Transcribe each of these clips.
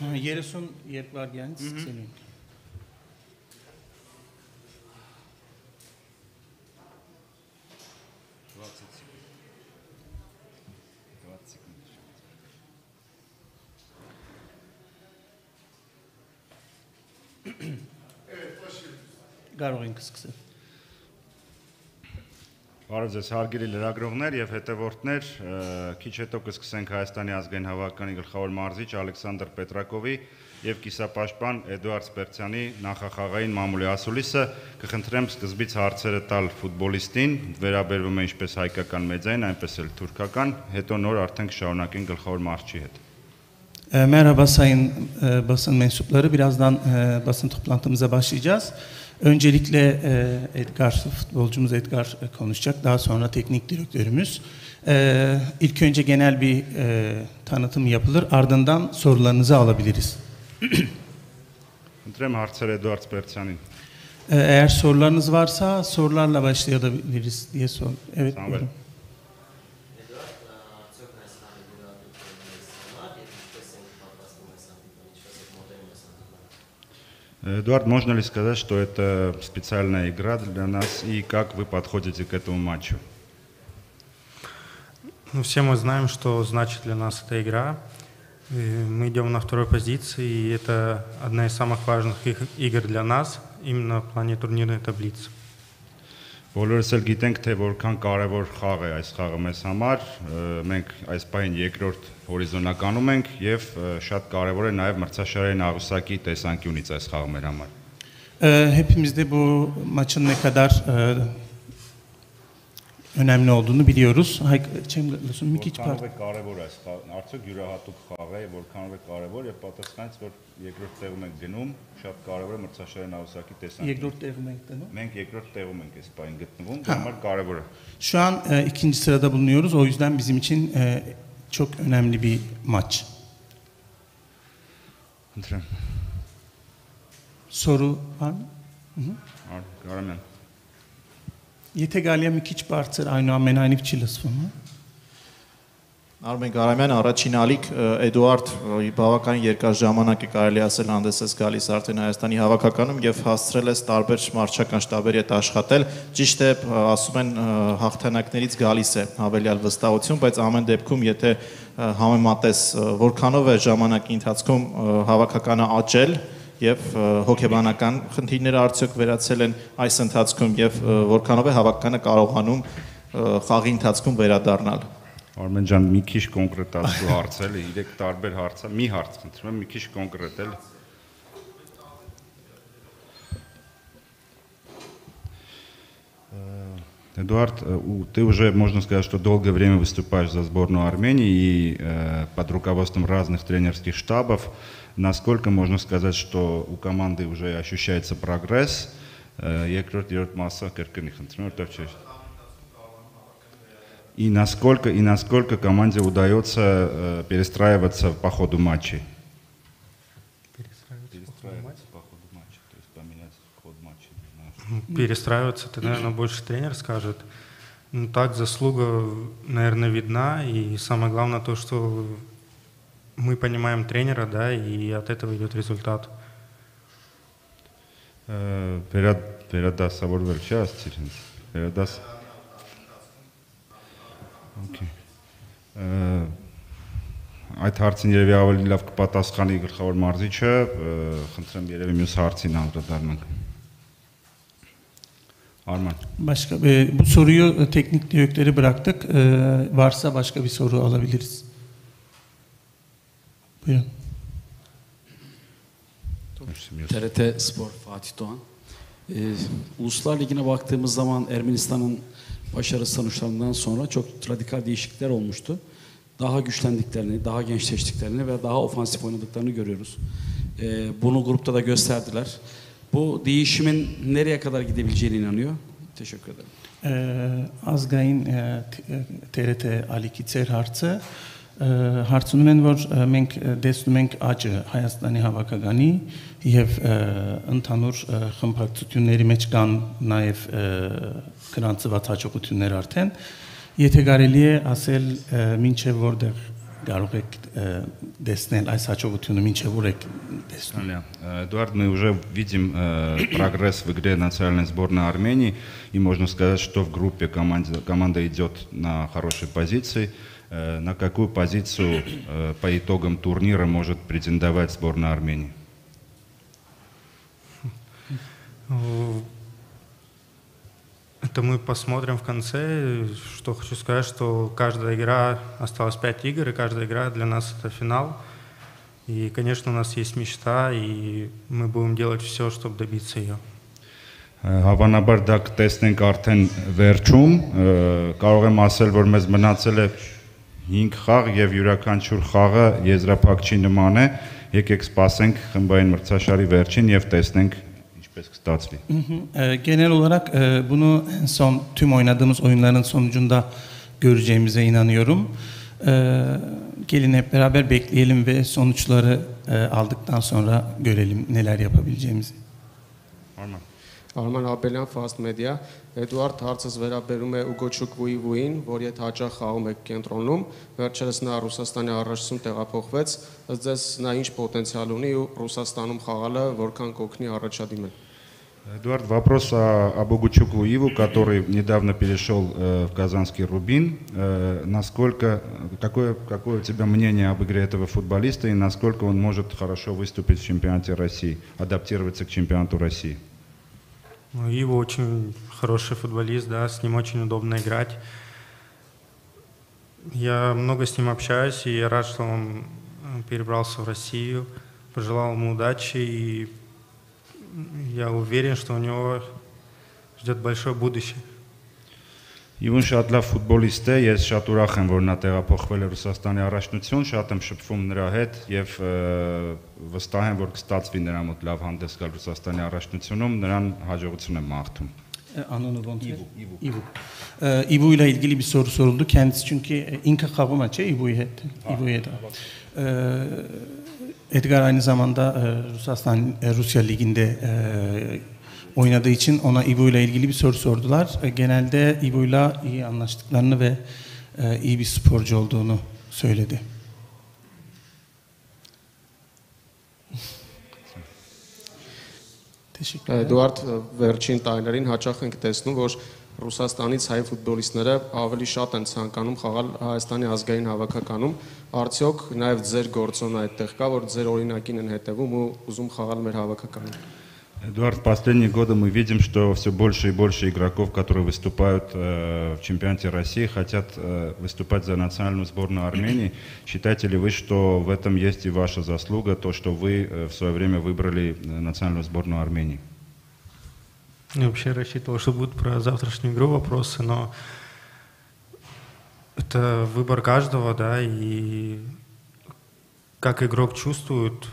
Երեսուն երկվարգյանից սկսել ենք։ Կարող ենք սկսել։ Բարև ձեզ հարգելի լրագրողներ եւ հետևորդներ, ը, քիչ հետո կսկսենք Հայաստանի ազգային հավաքականի գլխավոր մարզիչ Ալեքսանդր Պետրակովի եւ կիսապաշտպան Էդուարդ Սպերցյանի նախախաղային մամուլի ասուլիսը կխնդրեմ սկզբից հարցերը տալ ֆուտբոլիստին, վերաբերվում է ինչպես հայկական մեծային, այնպես էլ թուրքական, հետո nոր արդեն կշարունակենք գլխավոր մարզչի հետ։ E, Merhaba sayın e, basın mensupları. Birazdan e, basın toplantımıza başlayacağız. Öncelikle e, Edgar, futbolcumuz Edgar e, konuşacak. Daha sonra teknik direktörümüz. E, ilk önce genel bir e, tanıtım yapılır. Ardından sorularınızı alabiliriz. Խնդրեմ հարցեր Էդուարդ Սպերցյանին։ E, eğer sorularınız varsa sorularla başlayabiliriz diye sor. Evet. Samuel. buyurun. Эдуард, можно ли сказать, что это специальная игра для нас и как вы подходите к этому матчу? Ну, все мы знаем, что значит для нас эта игра. Мы идем на второй позиции, и это одна из самых важных игр для нас, именно в плане турнирной таблицы. Բոլորս էլ գիտենք, թե որքան կարևոր խաղ է այս խաղը մեզ համար։ Մենք այս պահին երկրորդ հորիզոնականում ենք եւ շատ կարևոր է նաեւ մրցաշարային աղյուսակի տեսանկյունից այս խաղը մեր համար։ E, hepimiz de bu maçın ne kadar önemli olduğunu biliyoruz. Hayk, Çemgırlısın bir kiç part. Որքանով է կարևոր այս խաղը։ Արդյոք յուրահատուկ խաղ է, որքանով է կարևոր եւ պատասխանից որ երկրորդ տեղում ենք գնում, շատ կարևոր է մրցաշարային աղյուսակի տեսանկյունից։ Yegdort Devrimek'ten o. Մենք երկրորդ տեղում ենք այս պահին գտնվում, դա համար կարևոր է։ Şu an e, ikinci sırada bulunuyoruz. O yüzden bizim için e, çok önemli bir maç. Ընտրեմ։ Soru var mı? Կարամյան։ Եթե գալի է մի քիչ բարձր այնուամենայնիվ չի լսվում, հա։ Արմեն Գարամյան առաջին ալիք Էդուարդ բավական երկար ժամանակ է կարելի ասել հանդես ես գալիս արդեն Հայաստանի հավաքականում եւ հասցրել ես տարբեր մարչական շտաբերի հետ աշխատել ճիշտ է ասում են հաղթանակներից գալիս է հավելյալ վստահություն բայց ամեն դեպքում եթե համեմատես որքանով է ժամանակի ընթացքում հավաքականը աճել եւ ը, հոգեբանական խնդիրները արդյոք վերացել են այս ընթացքում եւ ը, որքանով է հավաքականը կարողանում ը, խաղի ընթացքում վերադառնալ Արմեն ջան, մի քիչ կոնկրետացու հարցել, 3 տարբեր հարց է, մի հարց խնդրում եմ, մի քիչ կոնկրետել։ Э, Эдуард, э, у- ты уже, можно сказать, что долгое время выступаешь за сборную Армении и э, под руководством разных тренерских штабов. Насколько можно сказать, что у команды уже ощущается прогресс? Э, Երկրորդ երրորդ մասը կրկնի խնդրում եմ, որտեղ չէ։ И насколько, и насколько команде удается э, перестраиваться по ходу матчей? Перестраиваться по ходу матча, то есть поменять ход матча. Перестраиваться, это, наверное, больше тренер скажет. Ну, так, заслуга, наверное, видна, и самое главное то, что мы понимаем тренера, да, и от этого идет результат. Վերա վերադասավորվել չէ ասցիր ինձ։ Վերադաս Okay։ Ը, Այդ հարցին երևի ավելի լավ կպատասխանի գլխավոր մարզիչը, ը, խնդրեմ երևի մյուս հարցին անդրադառնանք։ Arman. Başka e, bu soruyu e, teknik direktöre bıraktık. E, varsa başka bir soru alabiliriz. Buyurun. TRT Spor Fatih Doğan. Ee, Uluslar Ligi'ne baktığımız zaman Ermenistan'ın başarı sonuçlarından sonra çok radikal değişiklikler olmuştu. Daha güçlendiklerini, daha gençleştiklerini ve daha ofansif oynadıklarını görüyoruz. Ee, bunu grupta da gösterdiler. Bu değişimin nereye kadar gidebileceğine inanıyor. Teşekkür ederim. Ee, ազգային ε, տ- TRT ալիքիցեր հարցը Է, հարցնում են որ է, մենք է, տեսնում ենք աճը Հայաստանի հավաքականի եւ է, ընդհանուր է, խմբակցությունների մեջ կան նաեւ է, գրանցված հաջողություններ արդեն եթե կարելի է ասել է, մինչեւ որտեղ կարող եք ը, տեսնել այս հաջողությունը մինչև ուր եք տեսնում։ Аля, э, Эдуард, мы уже видим э, прогресс в игре национальной сборной Армении, и можно сказать, что в группе команде, команда идет на хорошей позиции. Э, на какую позицию э, по итогам турнира может претендовать сборная Армении? Э, Это мы посмотрим в конце. Что хочу сказать, что каждая игра, осталось 5 игр, и каждая игра для нас это финал. И, конечно, у нас есть мечта, и мы будем делать все, чтобы добиться ее. Ը, Հավանաբար դա կտեսնենք արդեն վերջում, ը, կարող եմ ասել, որ մեզ մնացել է 5 խաղ եւ յուրաքանչյուր խաղը եզրափակչի նման է։ Եկեք սպասենք խմբային մրցաշարի վերջին եւ տեսնենք ինչպես կստացվի։ Hı hı. Ee, genel olarak e, bunu en son tüm oynadığımız oyunların sonucunda göreceğimize inanıyorum. Ee, gelin hep beraber bekleyelim ve sonuçları e, aldıktan sonra görelim neler yapabileceğimizi. Արման։ Արման Աբելյան Fast Media Էդուարդ հարցս վերաբերում է Ուգոչուկ Վուիվուին, որ եթե հաճախ խաղում եք կենտրոնում, վերջերս նա Ռուսաստանի առաջացում տեղափոխվեց, ըստ ձեզ նա ինչ պոտենցիալ ունի ու Ռուսաստանում խաղալը որքան կօգնի առաջադիմել։ Эдуард, вопрос о, об Огучуку Иву, который недавно перешел э, в Казанский Рубин. Э, насколько, какое, какое у тебя мнение об игре этого футболиста и насколько он может хорошо выступить в чемпионате России, адаптироваться к чемпионату России? Ну, Ива очень хороший футболист, да, с ним очень удобно играть. Я много с ним общаюсь, и я рад, что он э, перебрался в Россию. Пожелал ему удачи, и я уверен, что у него ждет большое будущее. Իվուն շատ լավ ֆուտբոլիստ է, ես շատ ուրախ եմ, որ նա տեղափոխվել է Ռուսաստանի առաջնություն, շատ եմ շփվում նրա հետ եւ վստահ եմ, որ կստացվի նրա մոտ լավ հանդես գալ Ռուսաստանի առաջնությունում, նրան hաջողություն եմ Anonu Bonte. İvu. İvu. Ee, İvu ile ilgili bir soru soruldu. Kendisi çünkü İnka Kavumaçı İvu'yu etti. İvu'yu etti. Edgar aynı zamanda Rusastan Rusya liginde oynadığı için ona İvu ile ilgili bir soru sordular. E, genelde İvu ile iyi anlaştıklarını ve e, iyi bir sporcu olduğunu söyledi. Teşekkür ederim. Էդուարդ վերջին տարիներին հաճախ ենք տեսնում, որ Ռուսաստանից հայ ֆուտբոլիստները ավելի շատ են ցանկանում խաղալ Հայաստանի ազգային հավաքականում։ Արդյոք նաև ձեր գործոնը այդտեղ կա, որ ձեր օրինակին են հետևում ու ուզում խաղալ մեր հավաքականում։ Эдуард, в последние годы мы видим, что все больше и больше игроков, которые выступают э, в чемпионате России, хотят э, выступать за национальную сборную Армении. Считаете ли вы, что в этом есть и ваша заслуга, то, что вы э, в свое время выбрали э, национальную сборную Армении? Я вообще рассчитывал, что будут про завтрашнюю игру вопросы, но это выбор каждого, да, и как игрок чувствует,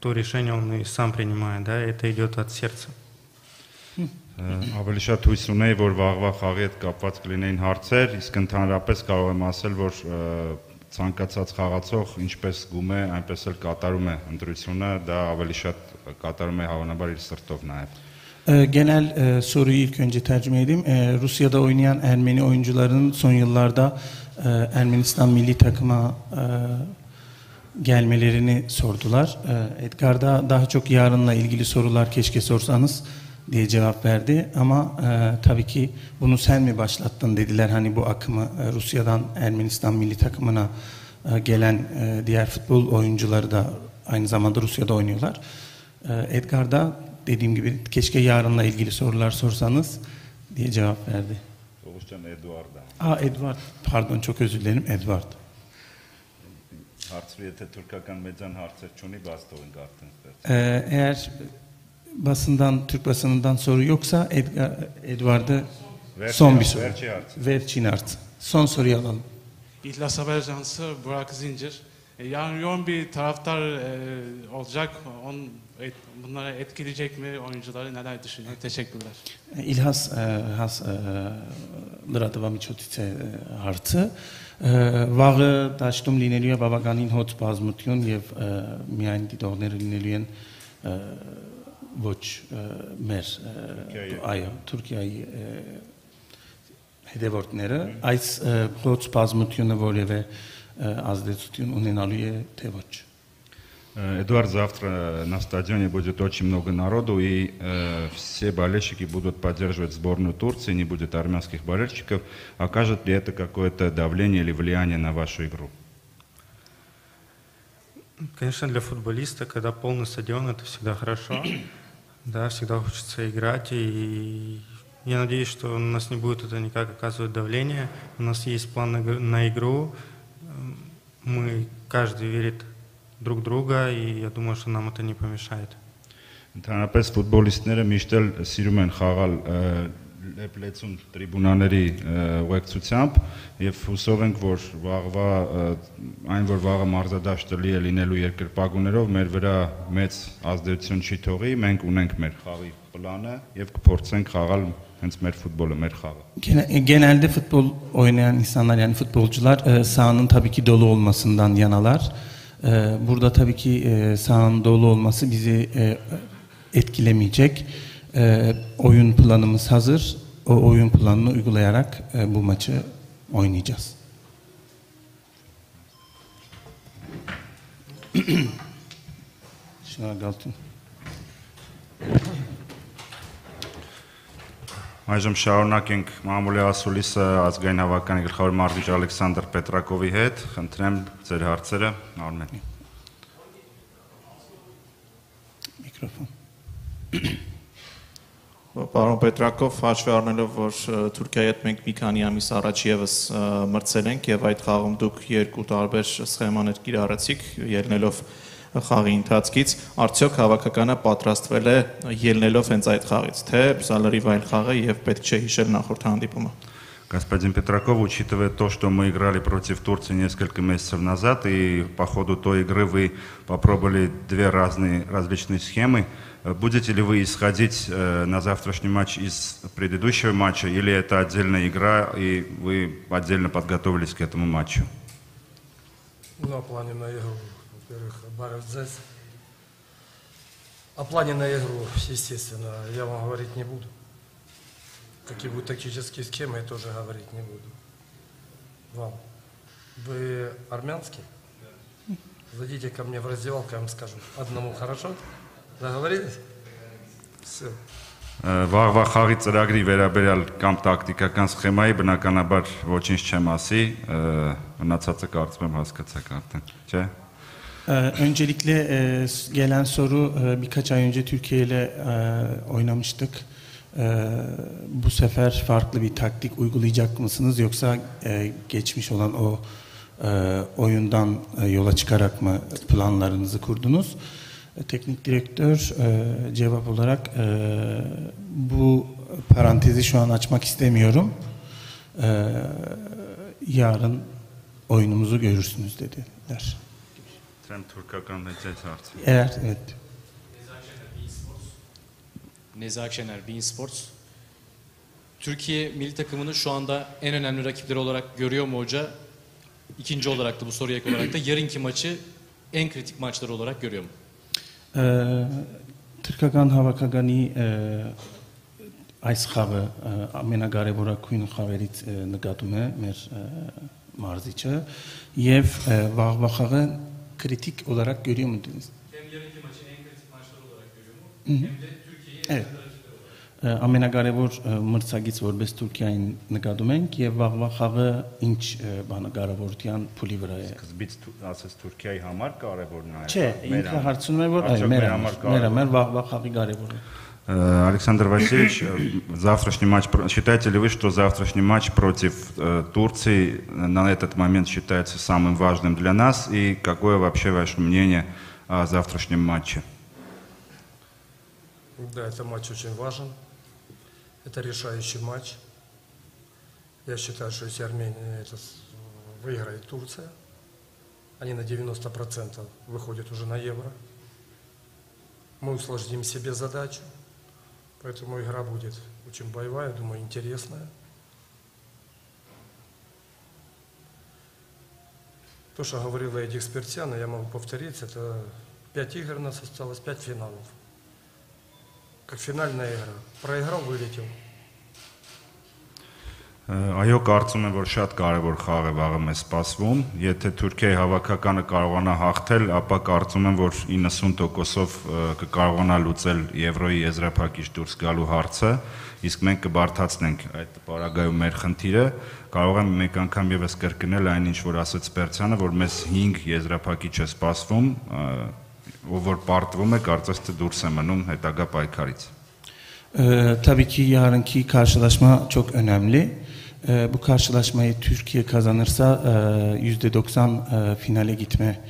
то решение он и сам принимает, да, это идет от сердца. Ը, Ավելի շատ հույս ունեի, որ վաղվա խաղի հետ կապված կլինեին հարցեր, իսկ ընդհանրապես կարող եմ ասել, որ ը, ցանկացած խաղացող ինչպես զգում է, այնպես էլ կատարում է ընտրությունը, դա ավելի շատ կատարում է հավանաբար իր սրտով նաև։ Ee, Genel e, soruyu ilk önce tercüme edeyim. Ee, Rusya'da oynayan Ermeni oyuncuların son yıllarda e, Ermenistan milli takıma e, gelmelerini sordular. Ee, Edgar da daha çok yarınla ilgili sorular keşke sorsanız diye cevap verdi. Ama e, tabii ki bunu sen mi başlattın dediler. Hani bu akımı e, Rusya'dan Ermenistan milli takımına e, gelen e, diğer futbol oyuncuları da aynı zamanda Rusya'da oynuyorlar. E, Edgar da dediğim gibi keşke yarınla ilgili sorular sorsanız diye cevap verdi. Sonuçta Edward. Aa Edward. Pardon çok özür dilerim Edward Հարցրի, եթե թուրքական մեծան հարցեր չունի, բաց թողենք արդեն ստեղ։ Ee, eğer basından, Türk basınından soru yoksa Edgar, Edward'ı son bir soru. Վերջի հարցը։ Verçin art. Son soruyu alalım. İhlas Haber Ajansı Burak Zincir. Yarın yoğun bir taraftar e, olacak. On, et, bunlara etkileyecek mi oyuncuları neler düşünüyor? Teşekkürler. İlhas e, has e, լրատվա միջոցից է հարցը վաղը դաշտում լինելու է բավականին հոց բազմություն եւ միայն դիտողները լինելու են ոչ մեր այո Թուրքիայի հետևորդները այս հոց բազմությունը որևէ ազդեցություն ունենալու է թե ոչ։ Э, Эдуард, завтра на стадионе будет очень много народу, и э, все болельщики будут поддерживать сборную Турции, не будет армянских болельщиков. Окажет ли это какое-то давление или влияние на вашу игру? Конечно, для футболиста, когда полный стадион, это всегда хорошо. Да, всегда хочется играть. И я надеюсь, что у нас не будет это никак оказывать давление. У нас есть план на игр- на игру. Эм, Мы, каждый верит друг в друга, и я думаю, что нам это не помешает. Ընդհանրապես ֆուտբոլիստները միշտ էլ սիրում են խաղալ ը, լեփլեցուն տրիբունաների ը, ուղեկցությամբ եւ հուսով ենք որ վաղվա ը, այն որ վաղը մարզադաշտը լի է լինելու երկրպագուներով մեր վրա մեծ ազդեցություն չի թողի մենք ունենք մեր խաղի պլանը եւ կփորձենք խաղալ հենց մեր ֆուտբոլը մեր խաղը Gene- Genelde futbol oynayan insanlar yani futbolcular e, sahanın tabii ki dolu olmasından yanalar. E, Burada tabii ki e, sahanın dolu olması bizi e, etkilemeyecek. E, Oyun planımız hazır. O oyun planını uygulayarak e, bu maçı oynayacağız. Շնորհակալություն։ Այժմ շարունակենք մամուլի ասուլիսը ազգային հավաքանի գլխավոր մարզիչ Ալեքսանդր Պետրակովի հետ խնդրեմ ձեր հարցերը Արմեն Mikrofon. Պարոն Պետրակով, հաշվի առնելով, որ Թուրքիայի հետ մենք մի քանի ամիս առաջ եւս մրցել ենք եւ այդ խաղում դուք երկու տարբեր սխեմաներ կիրառեցիք, ելնելով խաղի ընթացքից, արդյոք հավաքականը պատրաստվել է ելնելով հենց այդ խաղից, թե Սալարի վայել խաղը եւ պետք չէ հիշել նախորդ հանդիպումը։ Господин Петраков, учитывая то, что мы играли против Турции несколько месяцев назад, и по ходу той игры вы попробовали две разные различные схемы, э, будете ли вы исходить э, на завтрашний матч из предыдущего матча, или это отдельная игра, и вы отдельно подготовились к этому матчу? Ну, о плане на игру, во-первых, Баров здесь. О плане на игру, естественно, я вам говорить не буду. Какие будут тактические схемы, я тоже говорить не буду. Вам. Вы армянский? Зайдите ко мне в раздевалку, я вам скажу. Одному хорошо? Договорились? Все. Ը, Վաղվա խաղի ծրագրի վերաբերյալ կամ տակտիկական սխեմայի բնականաբար ոչինչ չեմ ասի, ը, մնացածը կարծում եմ հասկացաք արդեն, չէ՞։ Ee, öncelikle e, gelen soru e, birkaç ay önce Türkiye ile e, oynamıştık. Bu sefer farklı bir taktik uygulayacak mısınız yoksa geçmiş olan o oyundan yola çıkarak mı planlarınızı kurdunuz? Teknik direktör cevap olarak bu parantezi şu an açmak istemiyorum. Yarın oyunumuzu görürsünüz dediler. Դրեմ թուրքական մեջ այդ հարցը։ Eğer evet. Nezak Şener, Bein Sports. Türkiye milli takımını şu anda en önemli rakipleri olarak görüyor mu hoca? İkinci olarak da bu soruya ek olarak da yarınki maçı en kritik maçları olarak görüyor mu? Ը, Թրքական հավաքականի ը, այս խաղը ը, ամենակարևորագույն խաղերից ը, նկատում է մեր ը, մարզիչը եւ ը, վաղվա խաղը kritik olarak görüyor mu dediniz? Hem yarınki maçı en kritik maçlar olarak görüyor mu? Hı hı. Hem de Türkiye'yi Evet. Ամենակարևոր մրցակից որպես Թուրքիային նկատում ենք եւ վաղվա խաղը ինչ կարևորության փուլի վրա է։ Սկզբից ասես Թուրքիայի համար կարևորն է։ Չէ, ինքը հարցնում է որ այո, մեր համար, մեր վաղվա խաղի կարևոր է։ Э, Александр Васильевич, э, завтрашний матч, считаете ли вы, что завтрашний матч против э, Турции на этот момент считается самым важным для нас? И какое вообще ваше мнение о завтрашнем матче? Да, это матч очень важен. Это решающий матч. Я считаю, что если Армения это выиграет Турция, они на 90% выходят уже на Евро. Мы усложним себе задачу. Поэтому игра будет очень боевая, думаю, интересная. То, что говорила Эдик Спиртян, я могу повторить, это 5 игр у нас осталось, 5 финалов как финальная игра. Проиграл, вылетел. Այո, կարծում եմ, որ շատ կարևոր խաղ է վաղը մեզ սպասվում։ Եթե Թուրքիայի հավաքականը կարողանա հաղթել, ապա կարծում եմ, որ 90%-ով կկարողանա լուծել Եվրոյի եզրափակիչ դուրս գալու հարցը, իսկ մենք կբարթացնենք այդ պարագայում մեր խնդիրը։ Կարող եմ մեկ անգամ եւս կրկնել այն ինչ որ ասաց Պերցյանը, որ մեզ 5 եզրափակիչ է սպասվում, ով որ պարտվում է, կարծես թե դուրս է mնում հետագա պայքարից։ tabii ki yarınki karşılaşma çok önemli. Ee, bu karşılaşmayı Türkiye kazanırsa e, %90 e, finale gitme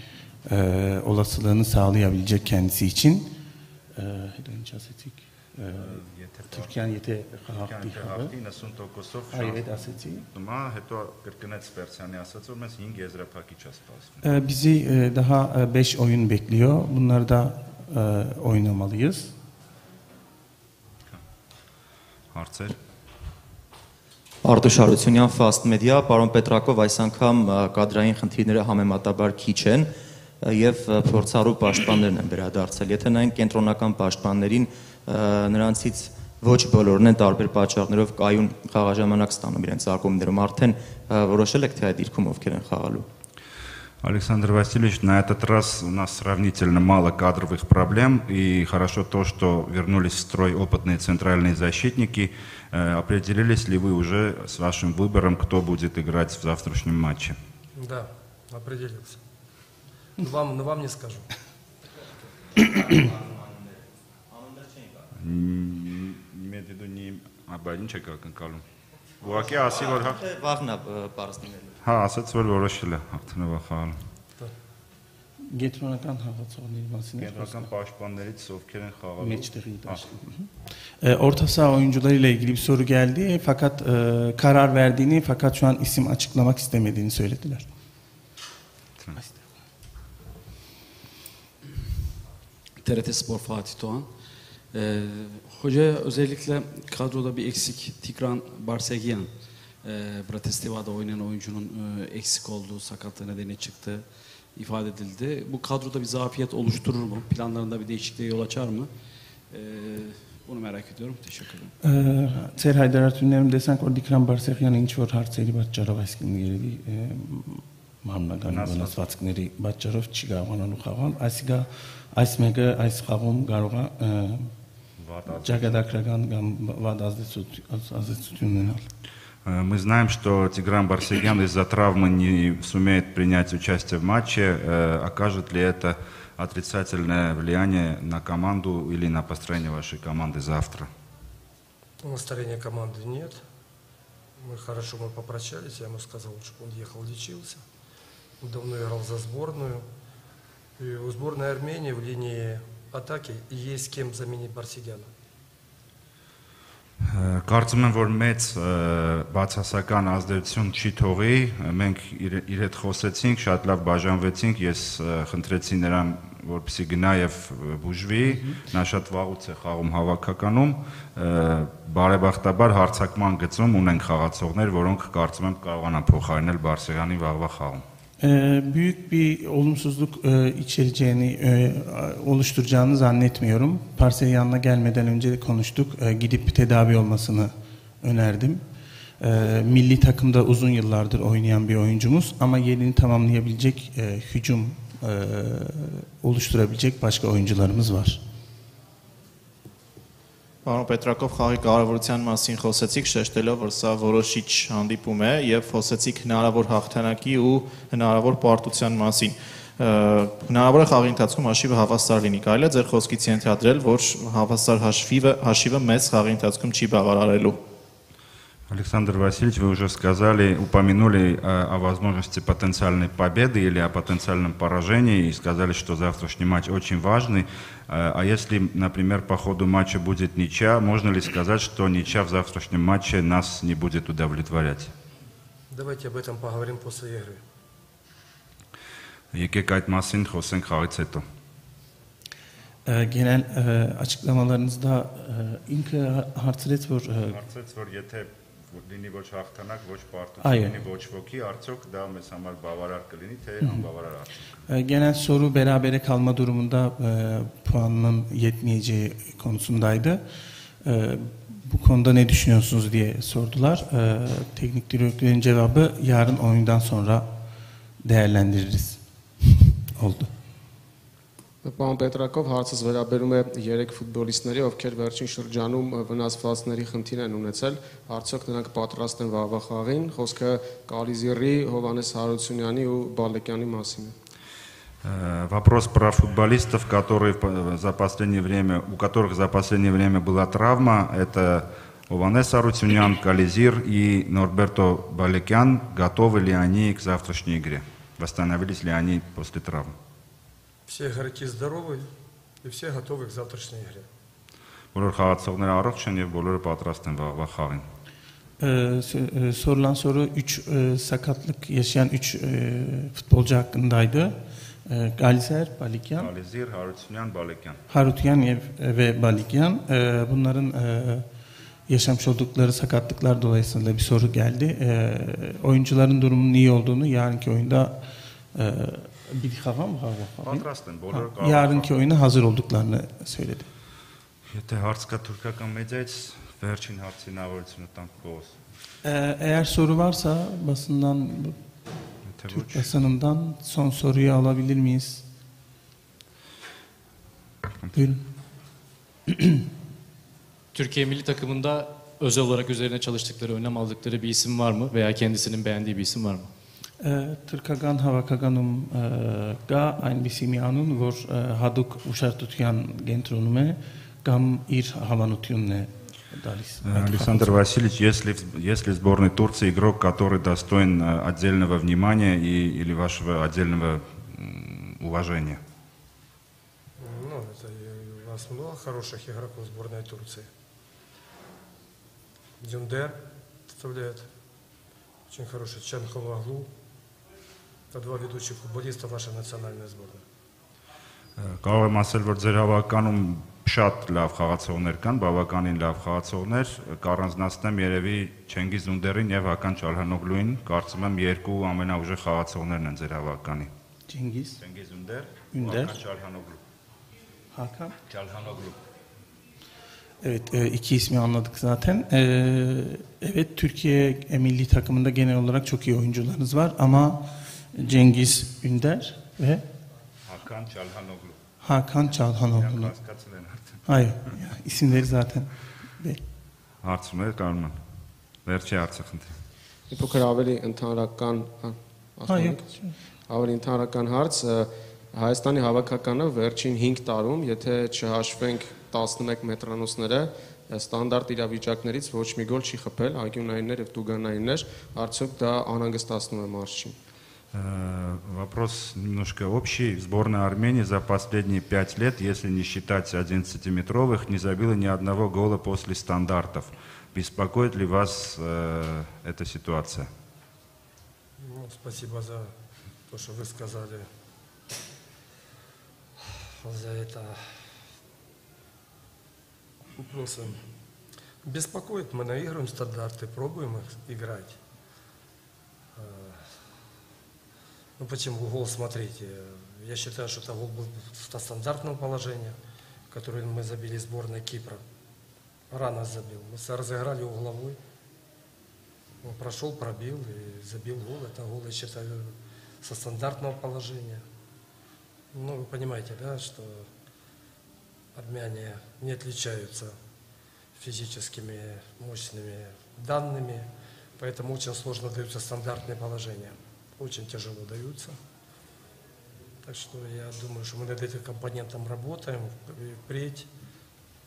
e, olasılığını sağlayabilecek kendisi için. Ee, Hedonca Asetik. Ee, Türkiye'nin yete hafti habı. 90%-ով Hayır, et aseti. Հիմա հետո կրկնեց Պերցյանի ասած, որ մեզ 5 եզրափակիչ է սպասվում։ Ee, bizi e, daha 5 oyun bekliyor. Bunları da e, oynamalıyız. Հարցեր։ Արտուշ Հարությունյան Fast Media, պարոն Պետրակով այս անգամ կադրային խնդիրները համեմատաբար քիչ են եւ փորձառու պաշտպաններն են վերադարձել։ Եթե նայենք կենտրոնական պաշտպաններին, նրանցից ոչ բոլորն են տարբեր պատճառներով կայուն խաղաժամանակ ստանում իրենց ակումբներում։ Արդեն որոշել եք թե այդ դիրքում ովքեր են խաղալու։ Александр Васильевич, на этот раз у нас сравнительно мало кадровых проблем, и хорошо то, что вернулись в строй опытные центральные защитники. Э, определились ли вы уже с вашим выбором, кто будет играть в завтрашнем матче? Да, определился. Ну, вам, но вам не скажу. Имеет в виду не об один человек, а Ուղղակի ասի որ հա Վաղնա պարստինել։ հա ասաց որ որոշել է հաղթանավա խաղալ։ Getronakan havaçoğlu ilmasını. Կենտրոնական պաշտպաններից ովքեր են խաղալու։ Meçleri Ee, orta saha oyuncularıyla ilgili bir soru geldi fakat e, karar verdiğini fakat şu an isim açıklamak istemediğini söylediler. TRT Spor Fatih Doğan. Ee, Hocaya özellikle kadroda bir eksik Tigran Barsegian e, Bratislava'da oynayan oyuncunun e, eksik olduğu sakatlığı nedeniyle çıktı ifade edildi. Bu kadroda bir zafiyet oluşturur mu? Planlarında bir değişikliğe yol açar mı? E, bunu merak ediyorum. Teşekkür ederim. E, Ser Haydarat Ünlerim desen ki Dikran Barsekyan inç var harseri Batçarov eskin geri e, mamna galiba nas vatkneri Batçarov çigavan alu kavan asiga asmega as kavum garoga e, ճակատագրական կամ վատ ազդեցություն ազդեցություն ունենալ։ Э, Мы знаем, что Тигран Барсегян из-за травмы не сумеет принять участие в матче. Э, Окажет ли это отрицательное влияние на команду или на построение вашей команды завтра? Настроения команды нет. Мы хорошо мы попрощались, я ему сказал, чтобы он ехал лечился. Он давно играл за сборную. И у сборной Армении в линии атаки есть с кем заменить Барсигяна. Ը, Կարծում եմ, որ մեծ ը, բացասական ազդեցություն չի թողի։ Մենք իր, իր հետ խոսեցինք, շատ լավ բաժանվեցինք։ Ես ը, խնդրեցի նրան, որպեսի գնա եւ ը, բուժվի։ Նա շատ վաղուց է խաղում հավաքականում։ Ը, Բարեբախտաբար հարցակման գծում ունենք խաղացողներ, որոնք կարծում եմ կարողանան փոխարինել Բարսեղյանի vağva խաղում։ Ee, büyük bir olumsuzluk e, içereceğini e, oluşturacağını zannetmiyorum. Parsel yanına gelmeden önce de konuştuk. E, gidip tedavi olmasını önerdim. Milli takımda uzun yıllardır oynayan bir oyuncumuz ama yerini tamamlayabilecek hücum oluşturabilecek başka oyuncularımız var. Պարոն Պետրակով խաղի կարևորության մասին խոսեցիք, շեշտելով, որ սա որոշիչ հանդիպում է եւ խոսեցիք հնարավոր հաղթանակի ու հնարավոր պարտության մասին։ Հնարավոր է խաղի ընթացքում հաշիվը հավասար լինի։ Կարելի է ձեր խոսքից ենթադրել, որ հավասար հաշվիվը հաշիվը մեծ խաղի ընթացքում չի բավարարելու։ Александр Васильевич, вы уже сказали, упомянули э, о возможности потенциальной победы или о потенциальном поражении и сказали, что завтрашний матч очень важный. Э, А если, например, по ходу матча будет ничья, можно ли сказать, что ничья в завтрашнем матче нас не будет удовлетворять? Давайте об этом поговорим после игры. Եկեք այդ մասին խոսենք խաղից հետո։ E, genel e, açıklamalarınızda e, ինքը հարցրեց, որ e, Հարցեց, որ եթե լինի ոչ հաղթանակ, ոչ պարտություն, Այո։ լինի ոչ ոքի, արդյոք դա մեզ համար բավարար կլինի, թե անբավարար արդյոք։ E, Genel soru berabere kalma durumunda e, puanının yetmeyeceği konusundaydı. E, bu konuda ne düşünüyorsunuz diye sordular. E, teknik direktörün cevabı yarın oyundan sonra değerlendiririz oldu. Պարոն Պետրակով հարցս վերաբերում է երեք ֆուտբոլիստների, ովքեր վերջին շրջանում վնասվածքների խնդիր են ունեցել։ Արդյոք նրանք պատրաստ են վաղվա խաղին։ Խոսքը Կալիզիրի, Հովանես Հարությունյանի ու Բալեկյանի մասին է։ Э, Вопрос про футболистов, которые по- за последнее время, у которых за последнее время была травма, это Ованес Арутюнян, Кализир и Норберто Балекян. Готовы ли они к завтрашней игре? Восстановились ли они после травм? Все игроки здоровы и все готовы к завтрашней игре. Բոլոր խաղացողները առողջ են եւ բոլորը պատրաստ են վաղվա խաղին։ Ee, sö- e, sorulan soru 3 sakatlık yaşayan 3 futbolcu hakkındaydı. E, Galizer, Balikyan, Կալիզիր, Հարությունյան, Բալեկյան։ Harutyan ev- ve Balikyan. E, bunların e, yaşamış oldukları sakatlıklar dolayısıyla bir soru geldi. E, oyuncuların durumunun iyi olduğunu yarınki oyunda e, bir hava mı hava? Պատրաստ են, բոլորը Ha, yarınki oyuna hazır olduklarını söyledi. Եթե հարց կա թուրքական մեդիայից, վերջին հարցի հնարավորությունը տանք Պողոս։ E, eğer soru varsa basından Եթե ոչ, Türk basınından son soruyu alabilir miyiz? Buyurun. Türkiye milli takımında özel olarak üzerine çalıştıkları, önlem aldıkları bir isim var mı? Veya kendisinin beğendiği bir isim var mı? Թրկական հավաքականում ը, կա այնպիսի մի անուն, որ ը, հadouk ուշադրության կենտրոնում է կամ իր հավանությունն է տալիս։ այդ Александр Васильевич, если, в- если в сборной Турции игрок, который достоин э, отдельного внимания и, или вашего отдельного м, уважения? Ну, это и у нас много хороших игроков сборной Турции. Дюндер составляет очень хороший Чан Халваглу. Это два ведущих футболиста нашей национальной сборной. Ը, Կարող եմ ասել, որ ձեր հավականում շատ լավ խաղացողներ կան, բավականին լավ խաղացողներ, կառանձնացնեմ երևի Չենգիզ Ունդերին եւ Հական Չալհանօգլուին, կարծում եմ երկու ամենաուժեղ խաղացողներն են ձեր հավականի։ Cengiz, Չենգիz Ունդեր, Ünder. Hakan Çalhanoğlu. Hakan. Çalhanoğlu. Evet, e, iki ismi anladık zaten. E, evet, Türkiye e, milli takımında genel olarak çok iyi oyuncularınız var ama Cengiz Ünder ve Hakan Çalhanoğlu. Hakan Çalhanoğlu. Հասկացել են արդեն։ Hayır, ya, isimleri zaten. Ve Հարցումներ են։ Վերջի հարցը խնդրեմ։ Մի փոքր ավելի ընդհանրական ա, Ha ասում yok. եք։ ավելի ընդհանրական հարց Հայաստանի հավաքականը վերջին 5 տարում, եթե չհաշվենք 11 մետրանոսները, ստանդարտ իրավիճակներից ոչ մի գոլ չի խփել, ագյունայիններ եւ տուգանայիններ, արդյոք դա անհանգստացնում է մարզչին։ Вопрос немножко общий. Сборная Армении за последние пять лет, если не считать 11-метровых, не забила ни одного гола после стандартов. Беспокоит ли вас э, эта ситуация? Ну, спасибо за то, что вы сказали. За это вопросы. Беспокоит, мы наигрываем стандарты, пробуем их играть. Э, Ну почему гол, смотрите, я считаю, что гол был со стандартного положения, который мы забили сборной Кипра. Рано забил. Мы разыграли угловой. Он прошел, пробил и забил гол. Это гол, я считаю, со стандартного положения. Ну, вы понимаете, да, что армяне не отличаются физическими мощными данными, поэтому очень сложно даются стандартные положения. Очень тяжело даются. Так что я думаю, что мы над этим компонентом работаем и впредь.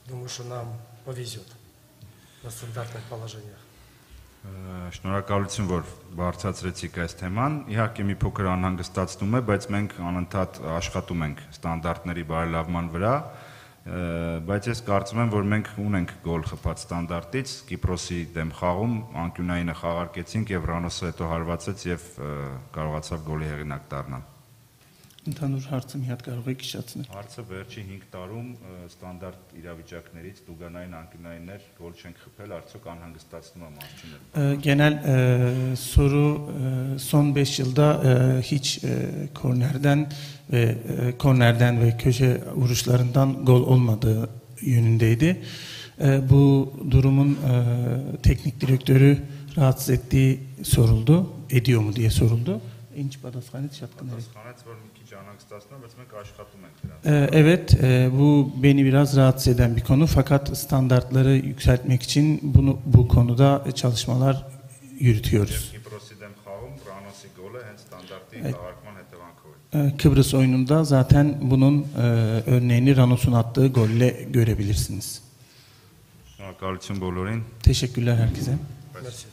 Думаю, что нам повезет на стандартных положениях. Ը, Շնորհակալություն, որ բարձրացրեցիք այս թեման։ Իհարկե մի փոքր անհանգստացնում է, բայց մենք անընդհատ աշխատում ենք ստանդարտների բարելավման վրա։ Ը, Բայց ես կարծում եմ, որ մենք ունենք գոլ խփած ստանդարտից Կիպրոսի դեմ խաղում անկյունայինը խաղարկեցինք եւ Ռանոսը հետո հարվածեց եւ կարողացավ գոլի հեղինակ դառնալ։ Ընդհանուր հարցը մի հատ կարող եք հիշացնել։ Հարցը վերջի 5 տարում ը, ստանդարտ իրավիճակներից դուգանային անկյունայիններ գոլ չենք խփել, արդյոք անհանգստացնում է մարզչիները։ Ee, Genel e, soru e, son 5 yılda e, hiç e, kornerden ve e, kornerden ve köşe vuruşlarından gol olmadığı yönündeydi. E, bu durumun e, teknik direktörü rahatsız ettiği soruldu. Ediyor mu diye soruldu. İnç Badaskanit Şatkıneri. Պատասխանեց, որ մի քիչ անհանգստացնում, բայց մենք աշխատում ենք դրան։ Ee, Evet, e, bu beni biraz rahatsız eden bir konu. Fakat standartları yükseltmek için bunu bu konuda çalışmalar yürütüyoruz. Կիպրոսի դեմ խաղում Ռանոսի գոլը հենց ստանդարտի Այդ- կարգման հետևանքով է։ Ee, Kıbrıs oyununda zaten bunun e, örneğini Ranos'un attığı golle görebilirsiniz. Շնորհակալություն բոլորին։ Teşekkürler herkese. Merci.